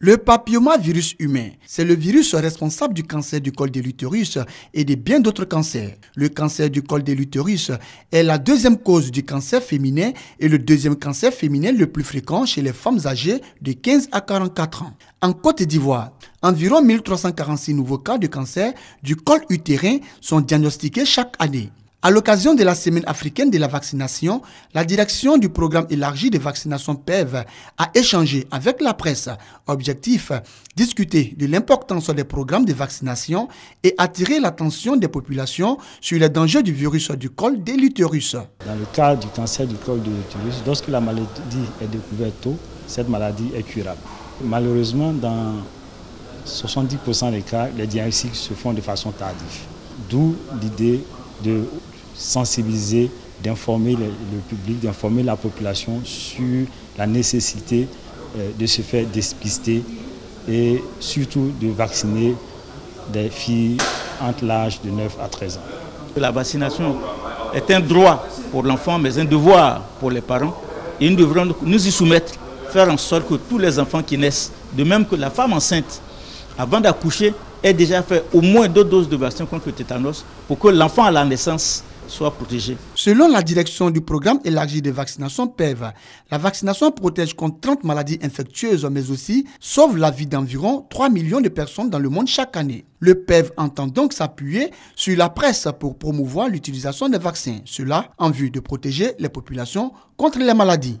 Le papillomavirus humain, c'est le virus responsable du cancer du col de l'utérus et de bien d'autres cancers. Le cancer du col de l'utérus est la deuxième cause du cancer féminin et le deuxième cancer féminin le plus fréquent chez les femmes âgées de 15 à 44 ans. En Côte d'Ivoire, environ 1346 nouveaux cas de cancer du col utérin sont diagnostiqués chaque année. À l'occasion de la semaine africaine de la vaccination, la direction du programme élargi de vaccination PEV a échangé avec la presse. Objectif, discuter de l'importance des programmes de vaccination et attirer l'attention des populations sur les dangers du virus du col de l'utérus. Dans le cas du cancer du col de l'utérus, lorsque la maladie est découverte tôt, cette maladie est curable. Malheureusement, dans 70% des cas, les diagnostics se font de façon tardive. D'où l'idée de sensibiliser, d'informer le public, d'informer la population sur la nécessité euh, de se faire dépister et surtout de vacciner des filles entre l'âge de 9 à 13 ans. La vaccination est un droit pour l'enfant, mais un devoir pour les parents. Et nous devrons nous y soumettre, faire en sorte que tous les enfants qui naissent, de même que la femme enceinte, avant d'accoucher, ait déjà fait au moins deux doses de vaccin contre le tétanos pour que l'enfant à la naissance soit protégé. Selon la direction du programme élargi de vaccination PEV, la vaccination protège contre 30 maladies infectieuses, mais aussi sauve la vie d'environ 3 millions de personnes dans le monde chaque année. Le PEV entend donc s'appuyer sur la presse pour promouvoir l'utilisation des vaccins, cela en vue de protéger les populations contre les maladies.